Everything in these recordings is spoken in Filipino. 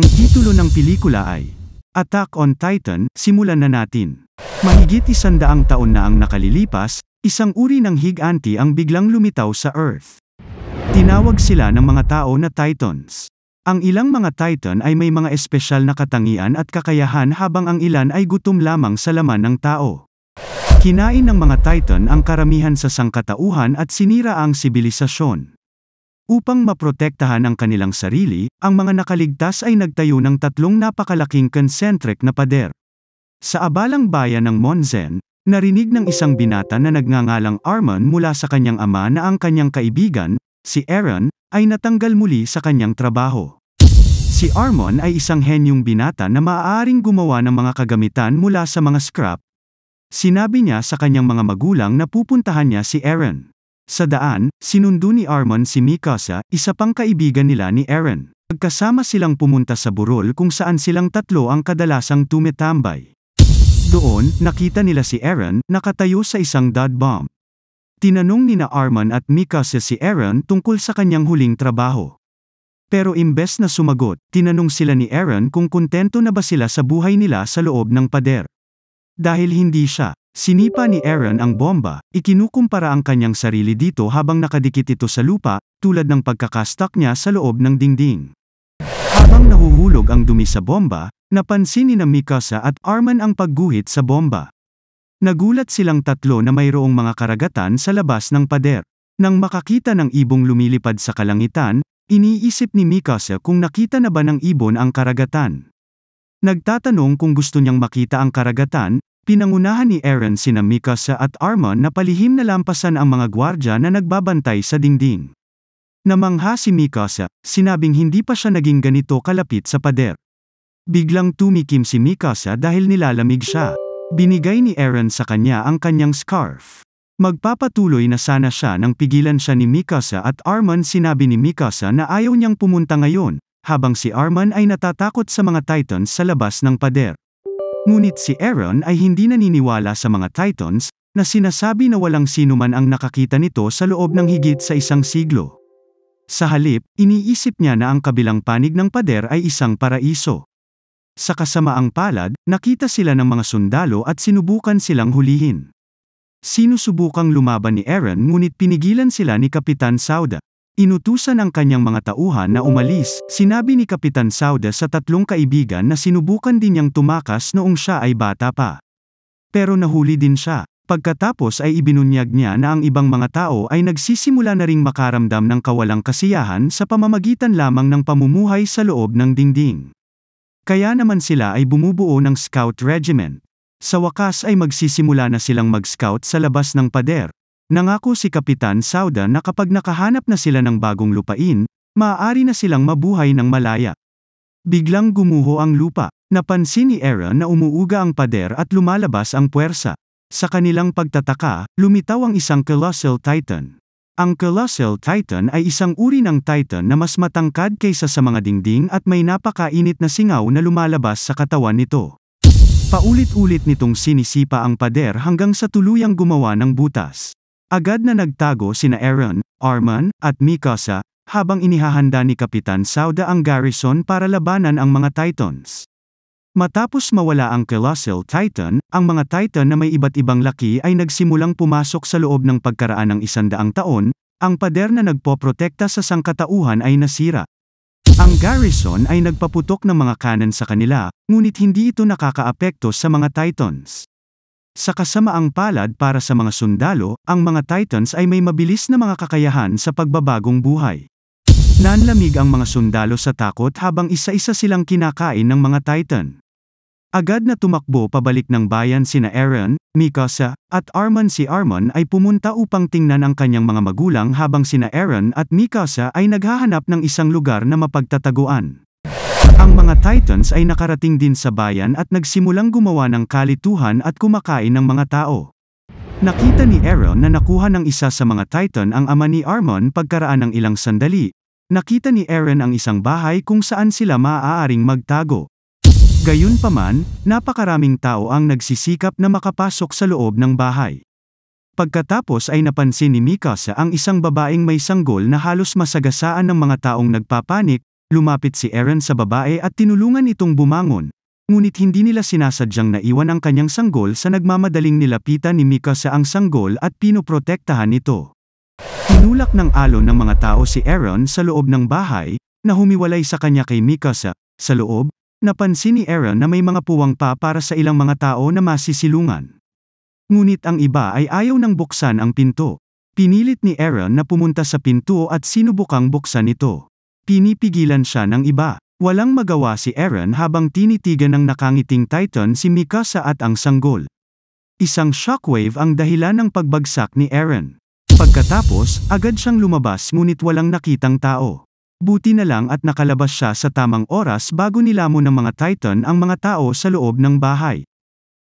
Ang titulo ng pelikula ay Attack on Titan, simulan na natin. Mahigit isandaang taon na ang nakalilipas, isang uri ng higanti ang biglang lumitaw sa Earth. Tinawag sila ng mga tao na Titans. Ang ilang mga Titan ay may mga espesyal na katangian at kakayahan habang ang ilan ay gutom lamang sa laman ng tao. Kinain ng mga Titan ang karamihan sa sangkatauhan at sinira ang sibilisasyon. Upang maprotektahan ang kanilang sarili, ang mga nakaligtas ay nagtayo ng tatlong napakalaking concentric na pader. Sa abalang bayan ng Monzen, narinig ng isang binata na nagngangalang Armon mula sa kanyang ama na ang kanyang kaibigan, si Aaron, ay natanggal muli sa kanyang trabaho. Si Armon ay isang henyong binata na maaaring gumawa ng mga kagamitan mula sa mga scrap. Sinabi niya sa kanyang mga magulang na pupuntahan niya si Aaron. Sa daan, sinundo ni Armon si Mikasa, isa pang kaibigan nila ni Aaron. Magkasama silang pumunta sa burol kung saan silang tatlo ang kadalasang tumetambay. Doon, nakita nila si Aaron, nakatayo sa isang dud bomb. Tinanong ni na Armon at Mikasa si Aaron tungkol sa kanyang huling trabaho. Pero imbes na sumagot, tinanong sila ni Aaron kung kontento na ba sila sa buhay nila sa loob ng pader. Dahil hindi siya, Sinipa ni Aaron ang bomba, ikinukumpara ang kanyang sarili dito habang nakadikit ito sa lupa, tulad ng pagkakastak niya sa loob ng dingding. Habang nahuhulog ang dumi sa bomba, napansin ni Mikasa at Arman ang pagguhit sa bomba. Nagulat silang tatlo na mayroong mga karagatan sa labas ng pader. Nang makakita ng ibong lumilipad sa kalangitan, iniisip ni Mikasa kung nakita na ba ng ibon ang karagatan. Nagtatanong kung gusto niyang makita ang karagatan, Pinangunahan ni Aaron sina Mikasa at Armon na palihim na lampasan ang mga gwardya na nagbabantay sa dingding. Namangha si Mikasa, sinabing hindi pa siya naging ganito kalapit sa pader. Biglang tumikim si Mikasa dahil nilalamig siya. Binigay ni Aaron sa kanya ang kanyang scarf. Magpapatuloy na sana siya nang pigilan siya ni Mikasa at Armon sinabi ni Mikasa na ayaw niyang pumunta ngayon, habang si Armon ay natatakot sa mga titans sa labas ng pader. Ngunit si Aaron ay hindi naniniwala sa mga Titans, na sinasabi na walang sino man ang nakakita nito sa loob ng higit sa isang siglo. Sa halip, iniisip niya na ang kabilang panig ng pader ay isang paraiso. Sa kasamaang palad, nakita sila ng mga sundalo at sinubukan silang hulihin. Sinusubukang lumaban ni Aaron ngunit pinigilan sila ni Kapitan Sauda. Inutusan ang kanyang mga tauhan na umalis, sinabi ni Kapitan Sauda sa tatlong kaibigan na sinubukan din niyang tumakas noong siya ay bata pa. Pero nahuli din siya. Pagkatapos ay ibinunyag niya na ang ibang mga tao ay nagsisimula na ring makaramdam ng kawalang kasiyahan sa pamamagitan lamang ng pamumuhay sa loob ng dingding. Kaya naman sila ay bumubuo ng scout regiment. Sa wakas ay magsisimula na silang mag-scout sa labas ng pader, Nangako si Kapitan Sauda na kapag nakahanap na sila ng bagong lupain, maaari na silang mabuhay ng malaya. Biglang gumuho ang lupa. Napansin ni Aaron na umuuga ang pader at lumalabas ang puwersa. Sa kanilang pagtataka, lumitaw ang isang Colossal Titan. Ang Colossal Titan ay isang uri ng Titan na mas matangkad kaysa sa mga dingding at may napakainit na singaw na lumalabas sa katawan nito. Paulit-ulit nitong sinisipa ang pader hanggang sa tuluyang gumawa ng butas. Agad na nagtago sina Aaron, Arman, at Mikasa, habang inihahanda ni Kapitan Sauda ang garrison para labanan ang mga Titans. Matapos mawala ang Colossal Titan, ang mga Titan na may iba't ibang laki ay nagsimulang pumasok sa loob ng pagkaraan ng isandaang taon, ang pader na nagpoprotekta sa sangkatauhan ay nasira. Ang garrison ay nagpaputok ng mga kanan sa kanila, ngunit hindi ito nakakaapekto sa mga Titans. Sa kasamaang palad para sa mga sundalo, ang mga Titans ay may mabilis na mga kakayahan sa pagbabagong buhay. Nanlamig ang mga sundalo sa takot habang isa-isa silang kinakain ng mga Titan. Agad na tumakbo pabalik ng bayan sina Aaron, Mikasa, at Arman si Armon ay pumunta upang tingnan ang kanyang mga magulang habang sina Aaron at Mikasa ay naghahanap ng isang lugar na mapagtataguan. Ang mga Titans ay nakarating din sa bayan at nagsimulang gumawa ng kalituhan at kumakain ng mga tao. Nakita ni Aaron na nakuha ng isa sa mga Titan ang ama ni Armon pagkaraan ng ilang sandali. Nakita ni Aaron ang isang bahay kung saan sila maaaring magtago. Gayunpaman, napakaraming tao ang nagsisikap na makapasok sa loob ng bahay. Pagkatapos ay napansin ni Mikasa ang isang babaeng may sanggol na halos masagasaan ng mga taong nagpapanik, lumapit si Eren sa babae at tinulungan itong bumangon, ngunit hindi nila sinasadyang naiwan ang kanyang sanggol sa nagmamadaling nilapitan ni Mikasa ang sanggol at pinoprotektahan ito. Tinulak ng alon ng mga tao si Eren sa loob ng bahay, na humiwalay sa kanya kay Mikasa, sa loob, napansin ni Eren na may mga puwang pa para sa ilang mga tao na masisilungan. Ngunit ang iba ay ayaw nang buksan ang pinto. Pinilit ni Eren na pumunta sa pinto at sinubukang buksan ito. Pinipigilan siya ng iba. Walang magawa si Eren habang tinitigan ng nakangiting Titan si Mikasa at ang sanggol. Isang shockwave ang dahilan ng pagbagsak ni Eren. Pagkatapos, agad siyang lumabas ngunit walang nakitang tao. Buti na lang at nakalabas siya sa tamang oras bago nilamon ng mga Titan ang mga tao sa loob ng bahay.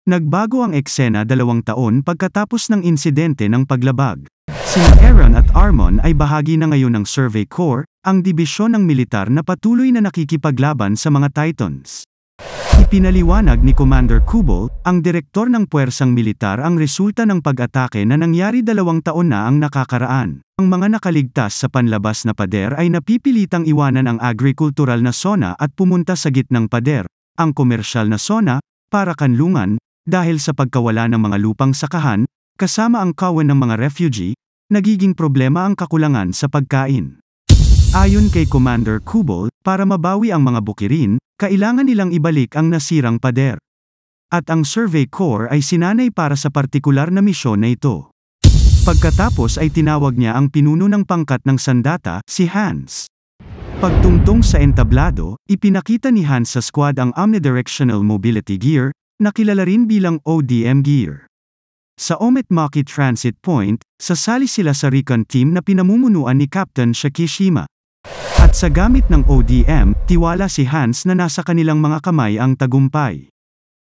Nagbago ang eksena dalawang taon pagkatapos ng insidente ng paglabag. Sina Aaron at Armon ay bahagi na ngayon ng Survey Corps, ang dibisyon ng militar na patuloy na nakikipaglaban sa mga Titans. Ipinaliwanag ni Commander Kubol, ang direktor ng puwersang militar ang resulta ng pag-atake na nangyari dalawang taon na ang nakakaraan. Ang mga nakaligtas sa panlabas na pader ay napipilitang iwanan ang agrikultural na zona at pumunta sa gitnang pader, ang komersyal na zona, para kanlungan, dahil sa pagkawala ng mga lupang sakahan, kasama ang kawan ng mga refugee, nagiging problema ang kakulangan sa pagkain. Ayon kay Commander Kubol, para mabawi ang mga bukirin, kailangan nilang ibalik ang nasirang pader. At ang Survey Corps ay sinanay para sa partikular na misyon na ito. Pagkatapos ay tinawag niya ang pinuno ng pangkat ng sandata, si Hans. Pagtungtong sa entablado, ipinakita ni Hans sa squad ang Omnidirectional Mobility Gear, na kilala rin bilang ODM Gear. Sa Omet Maki Transit Point, sasali sila sa recon team na pinamumunuan ni Captain Shakishima. At sa gamit ng ODM, tiwala si Hans na nasa kanilang mga kamay ang tagumpay.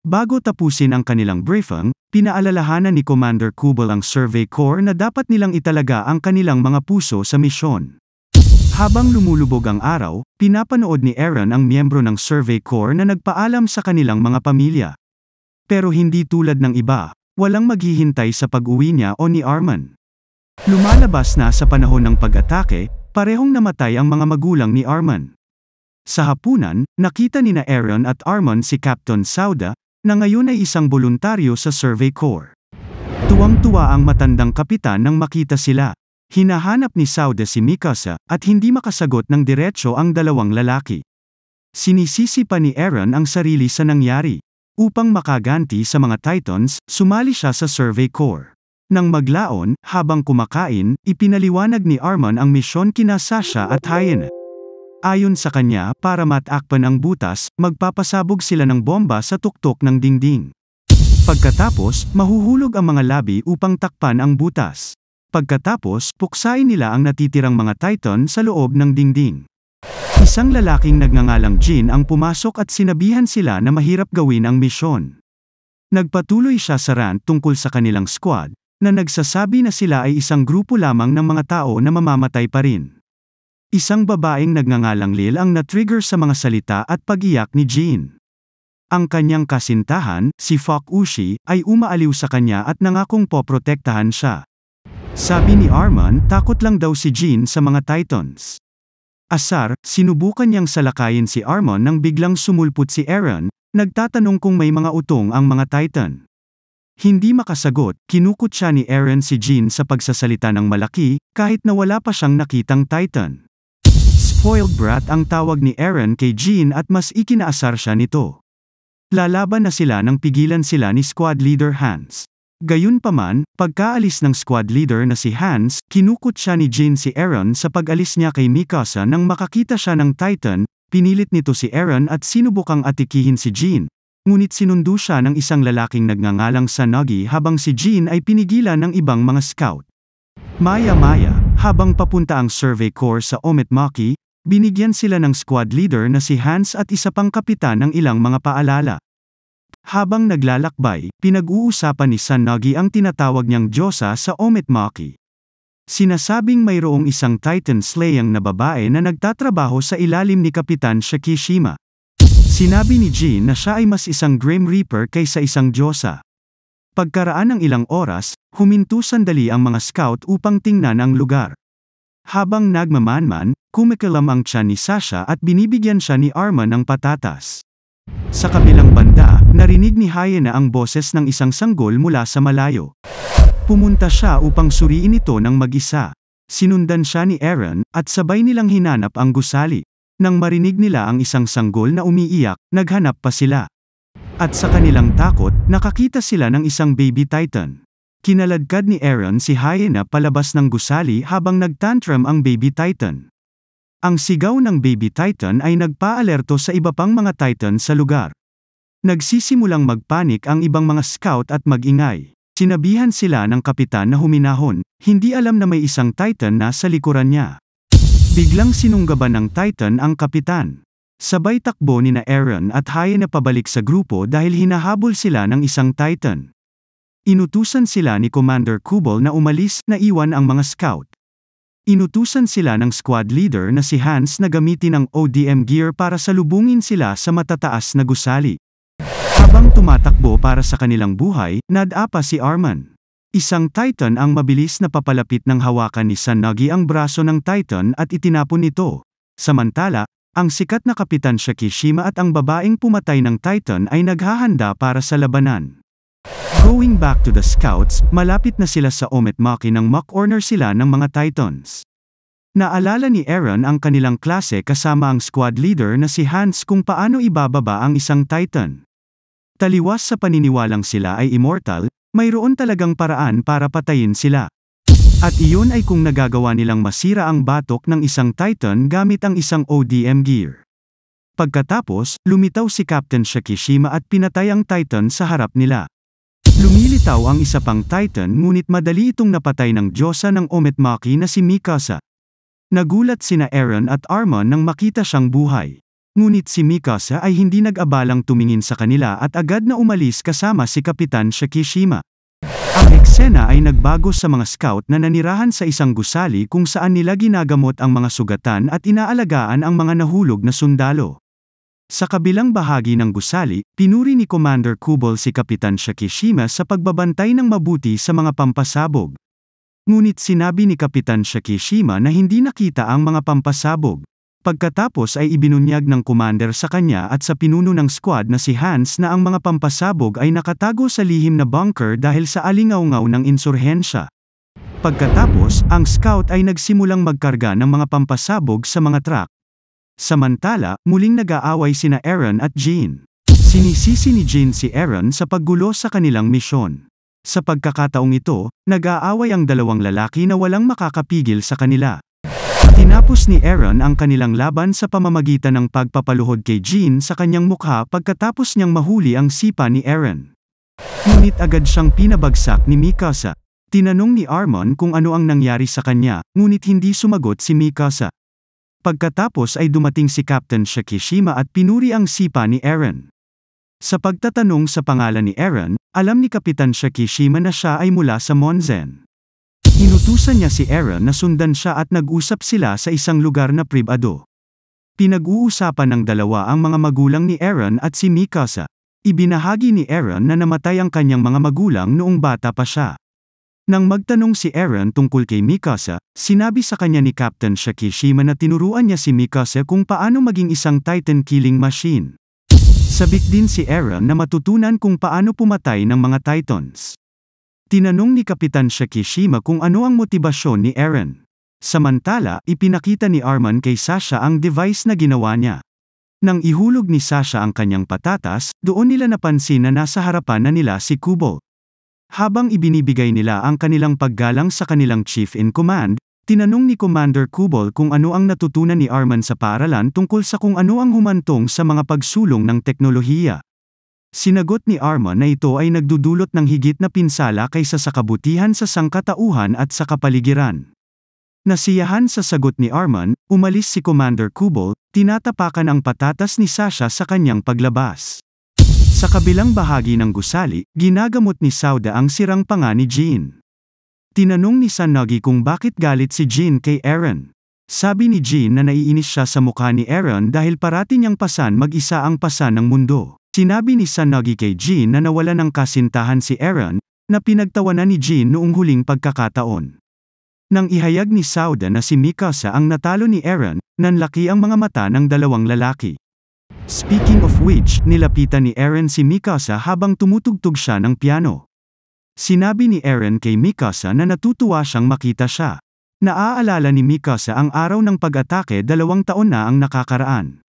Bago tapusin ang kanilang briefing, pinaalalahanan ni Commander Kubel ang Survey Corps na dapat nilang italaga ang kanilang mga puso sa misyon. Habang lumulubog ang araw, pinapanood ni Aaron ang miyembro ng Survey Corps na nagpaalam sa kanilang mga pamilya. Pero hindi tulad ng iba, Walang maghihintay sa pag-uwi niya o ni Arman. Lumalabas na sa panahon ng pag-atake, parehong namatay ang mga magulang ni Arman. Sa hapunan, nakita ni na Aaron at Arman si Captain Sauda, na ngayon ay isang voluntaryo sa Survey Corps. Tuwang-tuwa ang matandang kapitan nang makita sila. Hinahanap ni Sauda si Mikasa, at hindi makasagot ng diretsyo ang dalawang lalaki. Sinisisi pa ni Aaron ang sarili sa nangyari. Upang makaganti sa mga Titans, sumali siya sa Survey Corps. Nang maglaon, habang kumakain, ipinaliwanag ni Arman ang misyon kina Sasha at Hyena. Ayon sa kanya, para matakpan ang butas, magpapasabog sila ng bomba sa tuktok ng dingding. Pagkatapos, mahuhulog ang mga labi upang takpan ang butas. Pagkatapos, puksain nila ang natitirang mga Titan sa loob ng dingding. Isang lalaking nagngangalang Jin ang pumasok at sinabihan sila na mahirap gawin ang misyon. Nagpatuloy siya sa rant tungkol sa kanilang squad, na nagsasabi na sila ay isang grupo lamang ng mga tao na mamamatay pa rin. Isang babaeng nagngangalang Lil ang na-trigger sa mga salita at pag-iyak ni Jin. Ang kanyang kasintahan, si Fok Ushi, ay umaaliw sa kanya at nangakong poprotektahan siya. Sabi ni Arman, takot lang daw si Jin sa mga Titans. Asar, sinubukan niyang salakayin si Armon nang biglang sumulpot si Aaron, nagtatanong kung may mga utong ang mga Titan. Hindi makasagot, kinukot siya ni Aaron si Jean sa pagsasalita ng malaki, kahit na wala pa siyang nakitang Titan. Spoiled brat ang tawag ni Aaron kay Jean at mas ikinaasar siya nito. Lalaban na sila nang pigilan sila ni squad leader Hans. Gayunpaman, pagkaalis ng squad leader na si Hans, kinukot siya ni Jin si Aaron sa pag-alis niya kay Mikasa nang makakita siya ng Titan, pinilit nito si Aaron at sinubukang atikihin si Jin. Ngunit sinundo siya ng isang lalaking nagngangalang Sanagi habang si Jin ay pinigilan ng ibang mga scout. Maya-maya, habang papunta ang Survey Corps sa Ometmaki, binigyan sila ng squad leader na si Hans at isa pang kapitan ng ilang mga paalala. Habang naglalakbay, pinag-uusapan ni Sanagi ang tinatawag niyang Diyosa sa Ometmaki. Sinasabing mayroong isang Titan slaying na babae na nagtatrabaho sa ilalim ni Kapitan Shakishima. Sinabi ni Jin na siya ay mas isang Grim Reaper kaysa isang Diyosa. Pagkaraan ng ilang oras, huminto sandali ang mga scout upang tingnan ang lugar. Habang nagmamanman, kumikilam ang tiyan ni Sasha at binibigyan siya ni Arman ng patatas. Sa kabilang banda, narinig ni Hyena ang boses ng isang sanggol mula sa malayo. Pumunta siya upang suriin ito ng mag-isa. Sinundan siya ni Aaron, at sabay nilang hinanap ang gusali. Nang marinig nila ang isang sanggol na umiiyak, naghanap pa sila. At sa kanilang takot, nakakita sila ng isang baby titan. Kinaladkad ni Aaron si Hyena palabas ng gusali habang nagtantrum ang baby titan. Ang sigaw ng baby titan ay nagpaalerto sa iba pang mga titan sa lugar. Nagsisimulang magpanik ang ibang mga scout at magingay. Sinabihan sila ng kapitan na huminahon, hindi alam na may isang titan na sa likuran niya. Biglang sinunggaban ng titan ang kapitan. Sabay takbo ni na Aaron at Haya na pabalik sa grupo dahil hinahabol sila ng isang titan. Inutusan sila ni Commander Kubol na umalis na iwan ang mga scout. Inutusan sila ng squad leader na si Hans na gamitin ang ODM gear para salubungin sila sa matataas na gusali. Habang tumatakbo para sa kanilang buhay, nadapa si Arman. Isang Titan ang mabilis na papalapit ng hawakan ni Sanagi ang braso ng Titan at itinapon ito. Samantala, ang sikat na Kapitan Shakishima at ang babaeng pumatay ng Titan ay naghahanda para sa labanan. Going back to the scouts, malapit na sila sa Ometmaki nang mock-order sila ng mga Titans. Naalala ni Aaron ang kanilang klase kasama ang squad leader na si Hans kung paano ibababa ang isang Titan. Taliwas sa paniniwalang sila ay immortal, mayroon talagang paraan para patayin sila. At iyon ay kung nagagawa nilang masira ang batok ng isang Titan gamit ang isang ODM gear. Pagkatapos, lumitaw si Captain Shakishima at pinatay ang Titan sa harap nila. Lumilitaw ang isa pang Titan ngunit madali itong napatay ng Diyosa ng Ometmaki na si Mikasa. Nagulat sina Aaron at Armon nang makita siyang buhay. Ngunit si Mikasa ay hindi nag-abalang tumingin sa kanila at agad na umalis kasama si Kapitan Shakishima. Ang eksena ay nagbago sa mga scout na nanirahan sa isang gusali kung saan nila ginagamot ang mga sugatan at inaalagaan ang mga nahulog na sundalo. Sa kabilang bahagi ng gusali, pinuri ni Commander Kubol si Kapitan Shakishima sa pagbabantay ng mabuti sa mga pampasabog. Ngunit sinabi ni Kapitan Shakishima na hindi nakita ang mga pampasabog. Pagkatapos ay ibinunyag ng commander sa kanya at sa pinuno ng squad na si Hans na ang mga pampasabog ay nakatago sa lihim na bunker dahil sa alingaw-ngaw ng insurhensya. Pagkatapos, ang scout ay nagsimulang magkarga ng mga pampasabog sa mga truck. Samantala, muling nag-aaway sina Aaron at Jean. Sinisisi ni Jean si Aaron sa paggulo sa kanilang misyon. Sa pagkakataong ito, nag-aaway ang dalawang lalaki na walang makakapigil sa kanila. Tinapos ni Aaron ang kanilang laban sa pamamagitan ng pagpapaluhod kay Jean sa kanyang mukha pagkatapos niyang mahuli ang sipa ni Aaron. Ngunit agad siyang pinabagsak ni Mikasa. Tinanong ni Armon kung ano ang nangyari sa kanya, ngunit hindi sumagot si Mikasa. Pagkatapos ay dumating si Captain Shakishima at pinuri ang sipa ni Aaron. Sa pagtatanong sa pangalan ni Aaron, alam ni Kapitan Shakishima na siya ay mula sa Monzen. Inutusan niya si Aaron na sundan siya at nag-usap sila sa isang lugar na pribado. Pinag-uusapan ng dalawa ang mga magulang ni Aaron at si Mikasa. Ibinahagi ni Aaron na namatay ang kanyang mga magulang noong bata pa siya. Nang magtanong si Aaron tungkol kay Mikasa, sinabi sa kanya ni Captain Shakishima na tinuruan niya si Mikasa kung paano maging isang Titan killing machine. Sabik din si Aaron na matutunan kung paano pumatay ng mga Titans. Tinanong ni Kapitan Shakishima kung ano ang motibasyon ni Aaron. Samantala, ipinakita ni Arman kay Sasha ang device na ginawa niya. Nang ihulog ni Sasha ang kanyang patatas, doon nila napansin na nasa harapan na nila si Kubo. Habang ibinibigay nila ang kanilang paggalang sa kanilang chief in command, tinanong ni Commander Kubol kung ano ang natutunan ni Arman sa paaralan tungkol sa kung ano ang humantong sa mga pagsulong ng teknolohiya. Sinagot ni Arman na ito ay nagdudulot ng higit na pinsala kaysa sa kabutihan sa sangkatauhan at sa kapaligiran. Nasiyahan sa sagot ni Arman, umalis si Commander Kubol, tinatapakan ang patatas ni Sasha sa kanyang paglabas. Sa kabilang bahagi ng gusali, ginagamot ni Sauda ang sirang panga ni Jean. Tinanong ni Sanagi kung bakit galit si Jean kay Aaron. Sabi ni Jean na naiinis siya sa mukha ni Aaron dahil parati niyang pasan mag-isa ang pasan ng mundo. Sinabi ni Sanagi kay Jean na nawala ng kasintahan si Aaron, na pinagtawanan ni Jean noong huling pagkakataon. Nang ihayag ni Sauda na si Mikasa ang natalo ni Aaron, nanlaki ang mga mata ng dalawang lalaki. Speaking of which, nilapitan ni Aaron si Mikasa habang tumutugtog siya ng piano. Sinabi ni Aaron kay Mikasa na natutuwa siyang makita siya. Naaalala ni Mikasa ang araw ng pag-atake dalawang taon na ang nakakaraan.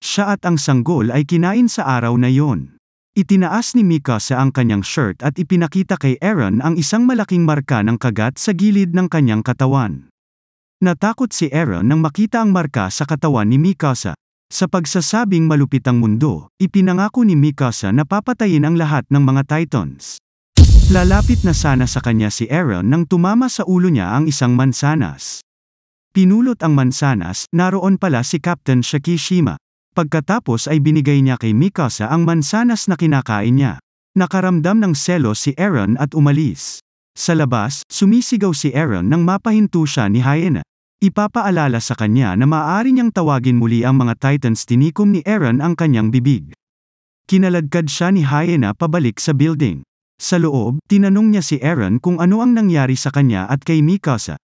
Siya at ang sanggol ay kinain sa araw na yon. Itinaas ni Mikasa ang kanyang shirt at ipinakita kay Aaron ang isang malaking marka ng kagat sa gilid ng kanyang katawan. Natakot si Aaron nang makita ang marka sa katawan ni Mikasa. Sa pagsasabing malupit ang mundo, ipinangako ni Mikasa na papatayin ang lahat ng mga Titans. Lalapit na sana sa kanya si Aaron nang tumama sa ulo niya ang isang mansanas. Pinulot ang mansanas, naroon pala si Captain Shakishima. Pagkatapos ay binigay niya kay Mikasa ang mansanas na kinakain niya. Nakaramdam ng selos si Aaron at umalis. Sa labas, sumisigaw si Aaron nang mapahinto siya ni Hyena. Ipapaalala sa kanya na maaari niyang tawagin muli ang mga Titans tinikom ni Aaron ang kanyang bibig. Kinaladkad siya ni Hyena pabalik sa building. Sa loob, tinanong niya si Aaron kung ano ang nangyari sa kanya at kay Mikasa.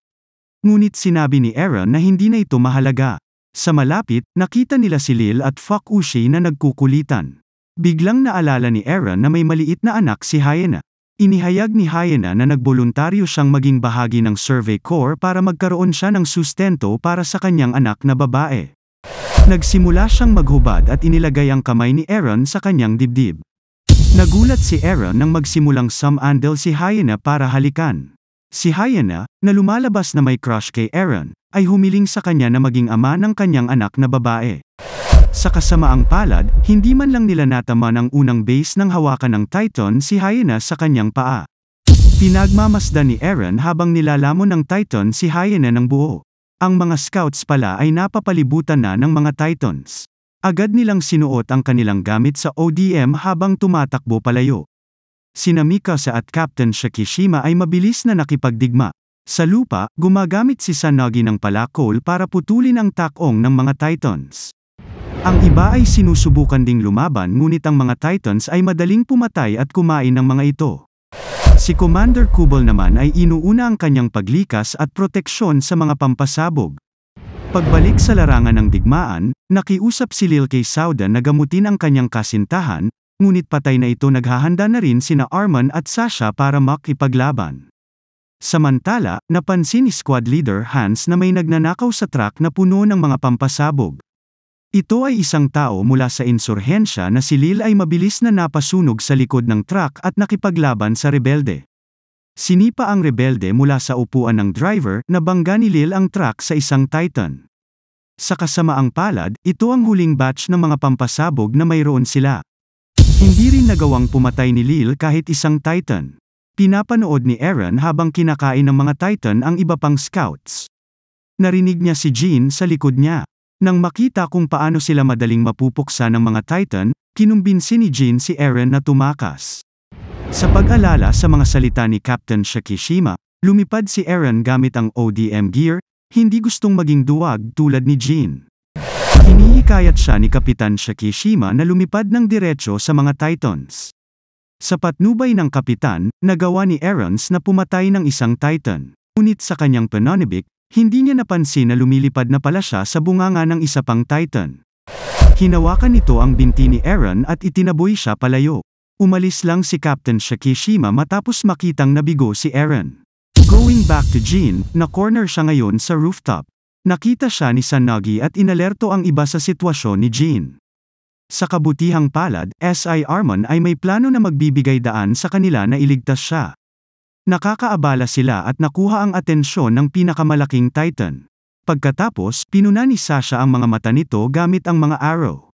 Ngunit sinabi ni Aaron na hindi na ito mahalaga. Sa malapit, nakita nila si Lil at Fuck Ushi na nagkukulitan. Biglang naalala ni Aaron na may maliit na anak si Hyena. Inihayag ni Hyena na nagboluntaryo siyang maging bahagi ng Survey Corps para magkaroon siya ng sustento para sa kanyang anak na babae. Nagsimula siyang maghubad at inilagay ang kamay ni Aaron sa kanyang dibdib. Nagulat si Aaron nang magsimulang sumandal si Hyena para halikan. Si Hyena, na lumalabas na may crush kay Aaron, ay humiling sa kanya na maging ama ng kanyang anak na babae. Sa kasamaang palad, hindi man lang nila natama ng unang base ng hawakan ng Titan si Hyena sa kanyang paa. Pinagmamasdan ni Aaron habang nilalamon ng Titan si Hyena ng buo. Ang mga scouts pala ay napapalibutan na ng mga Titans. Agad nilang sinuot ang kanilang gamit sa ODM habang tumatakbo palayo. Sina Mikasa at Captain Shakishima ay mabilis na nakipagdigma. Sa lupa, gumagamit si Sanagi ng palakol para putulin ang takong ng mga Titans. Ang iba ay sinusubukan ding lumaban ngunit ang mga Titans ay madaling pumatay at kumain ng mga ito. Si Commander Kubol naman ay inuuna ang kanyang paglikas at proteksyon sa mga pampasabog. Pagbalik sa larangan ng digmaan, nakiusap si Lil kay Sauda na gamutin ang kanyang kasintahan, ngunit patay na ito naghahanda na rin sina Arman at Sasha para makipaglaban. Samantala, napansin ni squad leader Hans na may nagnanakaw sa truck na puno ng mga pampasabog. Ito ay isang tao mula sa insurhensya na si Lil ay mabilis na napasunog sa likod ng truck at nakipaglaban sa rebelde. Sinipa ang rebelde mula sa upuan ng driver na bangga ni Lil ang truck sa isang Titan. Sa kasamaang palad, ito ang huling batch ng mga pampasabog na mayroon sila. Hindi rin nagawang pumatay ni Lil kahit isang Titan. Pinapanood ni Aaron habang kinakain ng mga Titan ang iba pang scouts. Narinig niya si Jean sa likod niya. Nang makita kung paano sila madaling mapupuksa ng mga Titan, kinumbinsi ni Jean si Aaron na tumakas. Sa pag-alala sa mga salita ni Captain Shakishima, lumipad si Aaron gamit ang ODM gear, hindi gustong maging duwag tulad ni Jean. Hinihikayat siya ni Kapitan Shakishima na lumipad ng diretsyo sa mga Titans. Sa patnubay ng kapitan, nagawa ni Aarons na pumatay ng isang titan. Ngunit sa kanyang pananibik, hindi niya napansin na lumilipad na pala siya sa bunganga ng isa pang titan. Hinawakan nito ang binti ni Aaron at itinaboy siya palayo. Umalis lang si Captain Shakishima matapos makitang nabigo si Aaron. Going back to Jean, na corner siya ngayon sa rooftop. Nakita siya ni Sanagi at inalerto ang iba sa sitwasyon ni Jean. Sa kabutihang palad, S.I. Armon ay may plano na magbibigay daan sa kanila na iligtas siya. Nakakaabala sila at nakuha ang atensyon ng pinakamalaking Titan. Pagkatapos, pinuna ni Sasha ang mga mata nito gamit ang mga arrow.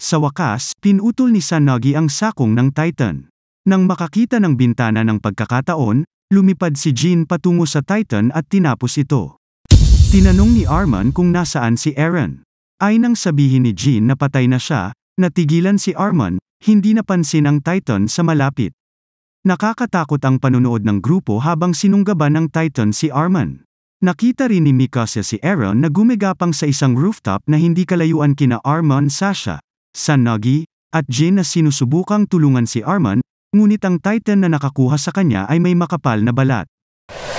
Sa wakas, pinutol ni Sanagi ang sakong ng Titan. Nang makakita ng bintana ng pagkakataon, lumipad si Jean patungo sa Titan at tinapos ito. Tinanong ni Arman kung nasaan si Aaron. Ay nang sabihin ni Jean na patay na siya, natigilan si Arman, hindi napansin ang Titan sa malapit. Nakakatakot ang panunood ng grupo habang sinunggaban ng Titan si Arman. Nakita rin ni Mikasa si Aaron na gumigapang sa isang rooftop na hindi kalayuan kina Arman Sasha, Sanagi, at Jin na sinusubukang tulungan si Arman, ngunit ang Titan na nakakuha sa kanya ay may makapal na balat.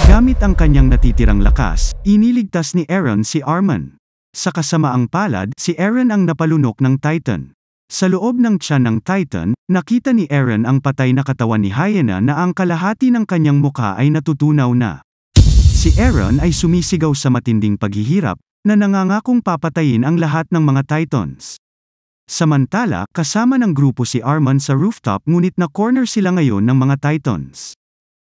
Gamit ang kanyang natitirang lakas, iniligtas ni Aaron si Arman. Sa kasamaang palad, si Aaron ang napalunok ng Titan. Sa loob ng tiyan ng Titan, nakita ni Aaron ang patay na katawan ni Hyena na ang kalahati ng kanyang mukha ay natutunaw na. Si Aaron ay sumisigaw sa matinding paghihirap, na nangangakong papatayin ang lahat ng mga Titans. Samantala, kasama ng grupo si Arman sa rooftop ngunit na corner sila ngayon ng mga Titans.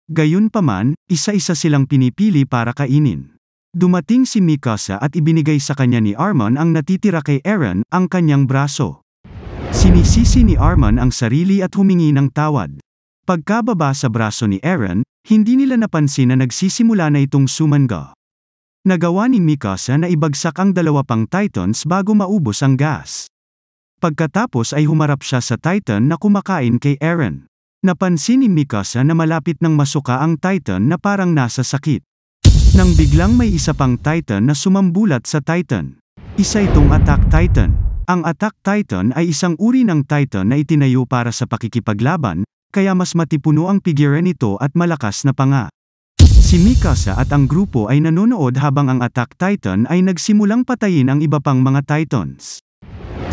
Gayunpaman, isa-isa silang pinipili para kainin. Dumating si Mikasa at ibinigay sa kanya ni Arman ang natitira kay Aaron, ang kanyang braso. Sinisisi ni Arman ang sarili at humingi ng tawad. Pagkababa sa braso ni Aaron, hindi nila napansin na nagsisimula na itong sumanga. Nagawa ni Mikasa na ibagsak ang dalawa pang Titans bago maubos ang gas. Pagkatapos ay humarap siya sa Titan na kumakain kay Aaron. Napansin ni Mikasa na malapit ng masuka ang Titan na parang nasa sakit. Nang biglang may isa pang Titan na sumambulat sa Titan. Isa itong Attack Titan. Ang Attack Titan ay isang uri ng Titan na itinayo para sa pakikipaglaban, kaya mas matipuno ang figure nito at malakas na panga. Si Mikasa at ang grupo ay nanonood habang ang Attack Titan ay nagsimulang patayin ang iba pang mga Titans.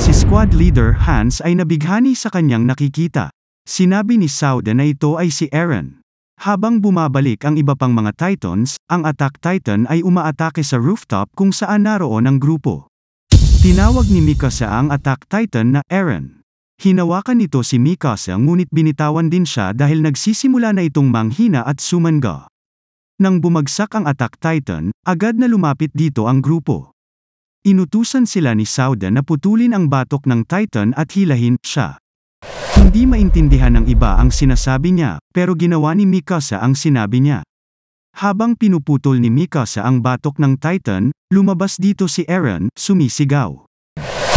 Si squad leader Hans ay nabighani sa kanyang nakikita. Sinabi ni Sauda na ito ay si Aaron. Habang bumabalik ang iba pang mga Titans, ang Attack Titan ay umaatake sa rooftop kung saan naroon ang grupo. Tinawag ni Mikasa ang Attack Titan na Aaron. Hinawakan nito si Mikasa ngunit binitawan din siya dahil nagsisimula na itong manghina at sumanga. Nang bumagsak ang Attack Titan, agad na lumapit dito ang grupo. Inutusan sila ni Sauda na putulin ang batok ng Titan at hilahin siya. Hindi maintindihan ng iba ang sinasabi niya, pero ginawa ni Mikasa ang sinabi niya. Habang pinuputol ni Mikasa ang batok ng Titan, lumabas dito si Eren, sumisigaw.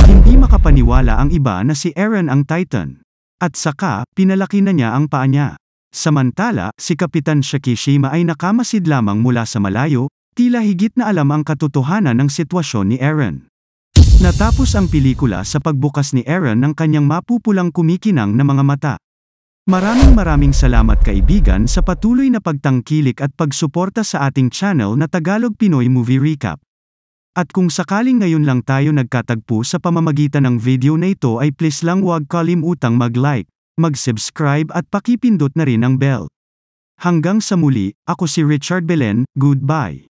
Hindi makapaniwala ang iba na si Eren ang Titan. At saka, pinalaki na niya ang paa niya. Samantala, si Kapitan Shikishima ay nakamasid lamang mula sa malayo, Tila higit na alam ang katotohanan ng sitwasyon ni Aaron. Natapos ang pelikula sa pagbukas ni Aaron ng kanyang mapupulang kumikinang na mga mata. Maraming maraming salamat kaibigan sa patuloy na pagtangkilik at pagsuporta sa ating channel na Tagalog Pinoy Movie Recap. At kung sakaling ngayon lang tayo nagkatagpo sa pamamagitan ng video na ito ay please lang huwag kalimutang mag-like, mag-subscribe at pakipindot na rin ang bell. Hanggang sa muli, ako si Richard Belen, goodbye.